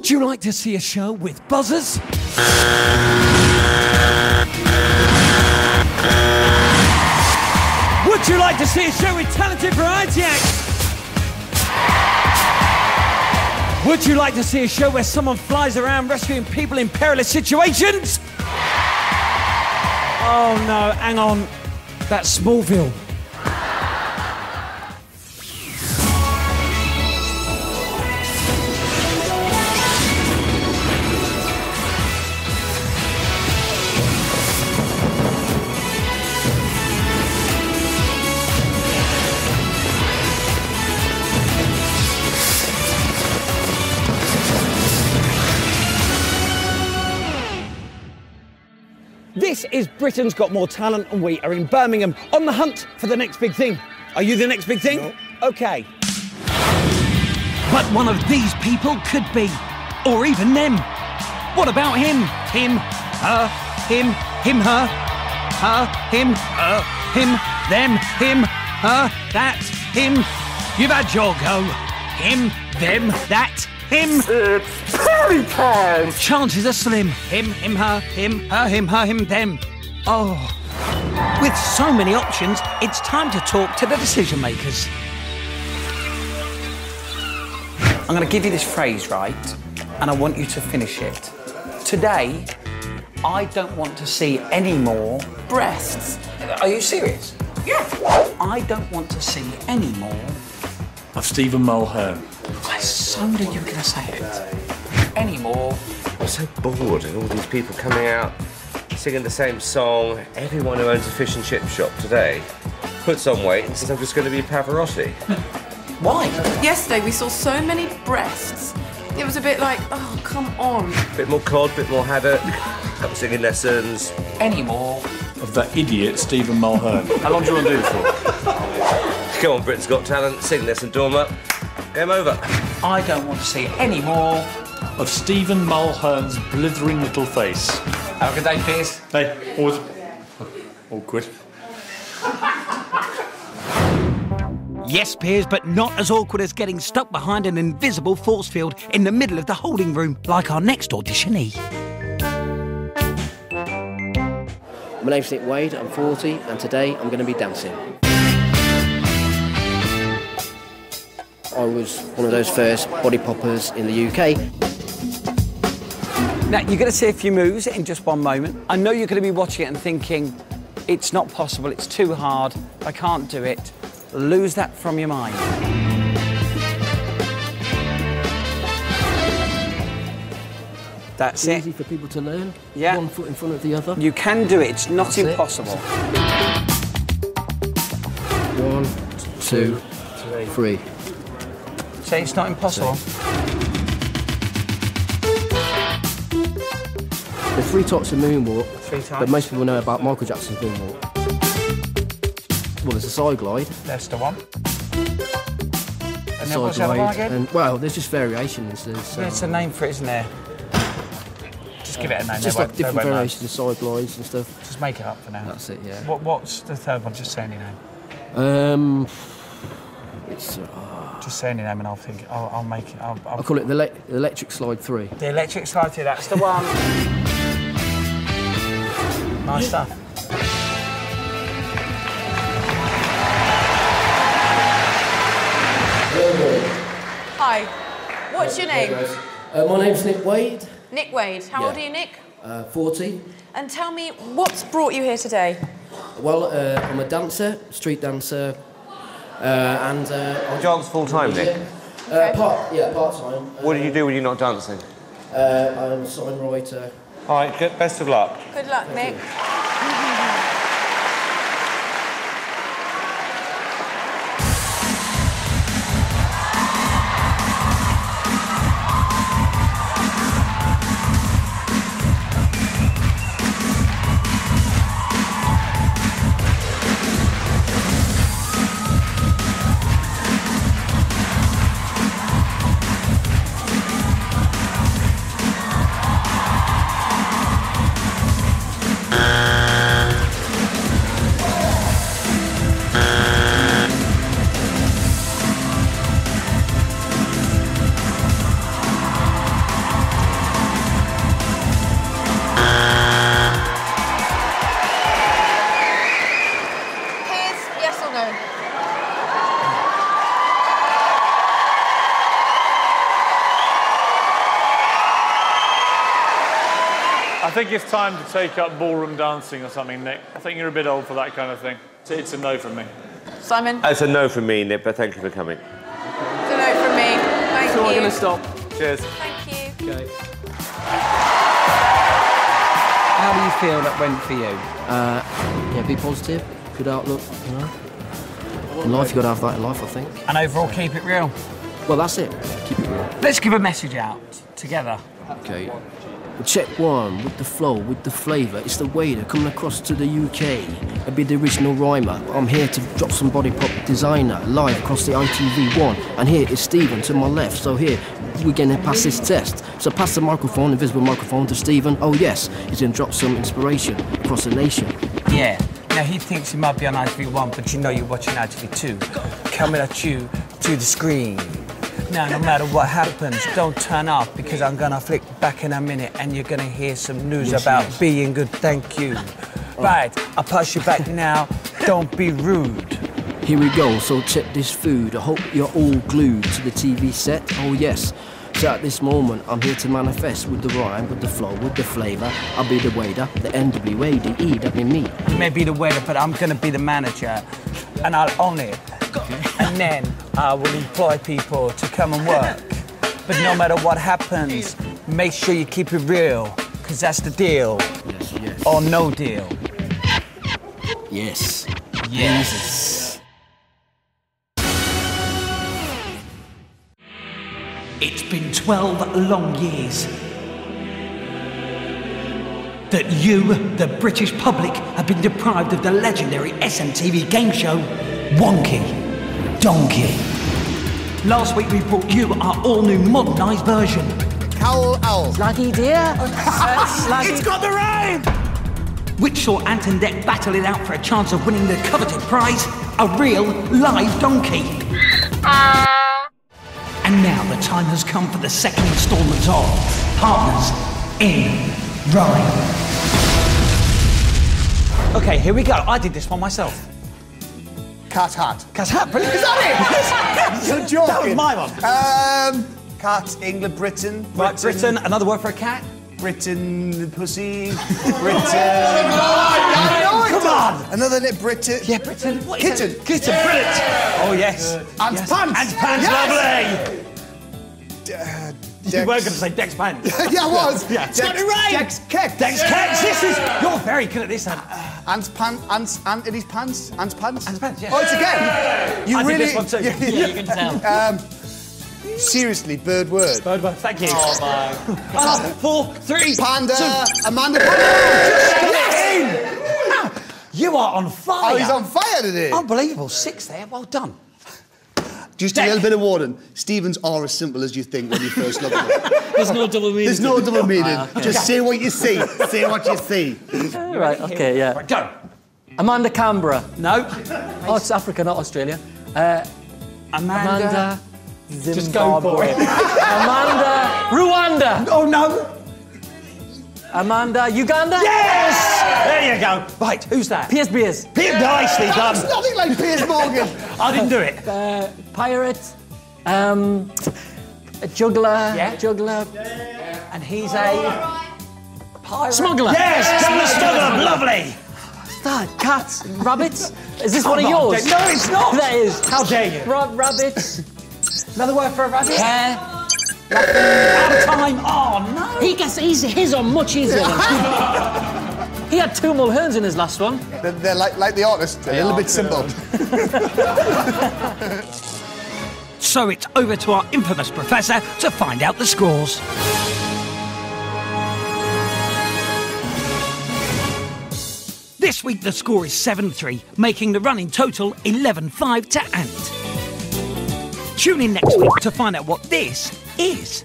Would you like to see a show with buzzers? Would you like to see a show with talented variety acts? Would you like to see a show where someone flies around rescuing people in perilous situations? Oh no, hang on. That's Smallville. Is Britain's Got More Talent, and we are in Birmingham on the hunt for the next big thing. Are you the next big thing? Okay. But one of these people could be, or even them. What about him? Him, her, him, him, her, her, him, her, him, them, him, her, that, him. You've had your go. Him, them, that, him. Uh, it's party time! Chances are slim. Him, him, her, him, her, him, her, him, them. Oh. With so many options, it's time to talk to the decision makers. I'm going to give you this phrase, right? And I want you to finish it. Today, I don't want to see any more breasts. Are you serious? Yeah. I don't want to see any more. Of Stephen Mulhern. I so knew you were going to say it. Anymore. I'm so bored of all these people coming out singing the same song. Everyone who owns a fish and chip shop today puts on weight and says I'm just going to be Pavarotti. Why? Yesterday we saw so many breasts. It was a bit like, oh, come on. Bit more cod, bit more haddock, couple singing lessons. Any more. Of that idiot Stephen Mulhern. How long do you want to do this for? Come on, Britain's Got Talent, sing this and dorm up. Game over. I don't want to see any more. Of Stephen Mulhern's blithering little face. Have a good day, Piers. Hey, always oh, awkward. Yes, Piers, but not as awkward as getting stuck behind an invisible force field in the middle of the holding room, like our next auditionee. My name's Nick Wade, I'm 40, and today I'm going to be dancing. I was one of those first body poppers in the UK. Now, you're going to see a few moves in just one moment. I know you're going to be watching it and thinking, it's not possible, it's too hard, I can't do it. Lose that from your mind. That's it. Easy for people to learn. Yeah. One foot in front of the other. You can do it, it's not That's it. impossible. One, two, three. Say it's not impossible. There's three types of moonwalk. Three types. But most people know about Michael Jackson's moonwalk. Well, there's a side glide, That's the one. a then what's the side glide, and well, there's just variations. There's There's a um, name for it, isn't there? Just give it a name. just like different variations of side glides and stuff. Just make it up for now. That's it, yeah. What, what's the third one? Just say any name. Um, it's, uh, Just say any name and I'll think. I'll, I'll make it. I'll, I'll I call it the, le- electric slide three. The electric slide through, that's the one. nice stuff. Hi. What's your name? Uh, my name's Nick Wade, Nick Wade. How old are you, Nick? uh, 40. And tell me, what's brought you here today? Well, uh, I'm a dancer, street dancer, and uh, Well, dance full time, Nick. uh, part yeah part time. What do you do when you're not dancing? Uh, I'm a songwriter. All right, good. Best of luck. Good luck, Nick. I think it's time to take up ballroom dancing or something, Nick. I think you're a bit old for that kind of thing. So it's a no from me. Simon, It's a no from me, Nick, but thank you for coming. it's a no from me. Thank So you. we're going to stop. Cheers. Thank you. Okay. How do you feel that went for you? Uh, yeah, be positive, good outlook, you know. In life, you've got to have that in life, I think. And overall, keep it real. Well, that's it. Keep it real. Let's give a message out together. Okay. Check one with the flow, with the flavour. It's the waiter coming across to the UK. I'll be the original rhymer. I'm here to drop some body pop designer live across the ITV1. And here is Stephen to my left. So here, we're to pass this test. So pass the microphone, invisible microphone to Stephen. Oh yes, he's to drop some inspiration across the nation. Yeah. Now he thinks he might be on ITV1, but you know you're watching ITV2. Coming at you to the screen. Now, no matter what happens, don't turn off because I'm gonna flick back in a minute and you're gonna hear some news Yes, about yes. being good. Thank you. Oh. Right, I'll pass you back now. Don't be rude. Here we go, so check this food. I hope you're all glued to the TV set. Oh, yes. So at this moment, I'm here to manifest with the rhyme, with the flow, with the flavour. I'll be the waiter, the NWA, the E, that be me. You may be the waiter, but I'm gonna be the manager and I'll own it. And then I will employ people to come and work. But no matter what happens, make sure you keep it real, because that's the deal. Yes, yes. Or no deal. Yes. Yes. It's been 12 long years that you, the British public, have been deprived of the legendary SMTV game show Wonky Donkey. Last week we brought you our all new modernised version. Cowl Owl. Sluggy dear. It's got the rain! Which saw Ant and Dec battle it out for a chance of winning the coveted prize, a real live donkey. Uh. And now the time has come for the second instalment of Partners in Rhyme. Okay, here we go. I did this one myself. Cat hat. Cat hat, brilliant. Is that it? You're joking. That was my one. Um, cat, England, Britain. Right, Britain, another word for a cat. Britain, pussy. Britain. I know it. Come on! Another nip, Britain. Yeah, Britain. What Kitten. Kitten, brilliant. Oh, yes. And yes. pants. Ants pants, Yes. lovely. Uh, You were going to say Dex pants. yeah, I was. Yeah. Dex, Got it right. Dex Keck. Dex Kex, this is. You're very good at this, Ant. Ants pants. Ants. Ant in his pants. Ants pants. Ants pants, yeah. Oh, it's again. You I did really. this one too. Yeah, Yeah, you can tell. Um, seriously, bird word. Bird, bird, thank you. Oh, my. Uh, four, three, Panda. two. Amanda. Panda. You are on fire. Oh, he's on fire today. Unbelievable. Six there. Well done. Just a little bit of warning. Stevens are as simple as you think when you first look at them. There's no double meaning. There's no double meaning. Ah, okay. Just say what you see. Say what you see. Right, okay, yeah. Right, go. Amanda Canberra. No. Oh, it's Africa, not Australia. Uh, Amanda. Amanda. Just go for Zimbabwe. it. Amanda. Rwanda. Oh, no. Amanda. Uganda. Yes! There you go. Right, who's that? Piers Beers. Peter, nicely It's done. nothing like Piers Morgan. I didn't do it. Uh, pirate. Um, a juggler. Yeah. Juggler. And he's a pirate. Smuggler. Yes, John the Smuggler. Lovely. That, cats. Rabbits. Is this Come one of on, yours? Dave. No, it's not. That is. How dare you? Ra- rabbits. Another word for a rabbit? Hair. Out of time. Oh, no. He gets his, his are much easier than He had two Mulherns in his last one. They're, they're like, like the artist, a little bit simple. So it's over to our infamous professor to find out the scores. This week the score is 7 3, making the running total 11 5 to Ant. Tune in next week to find out what this is.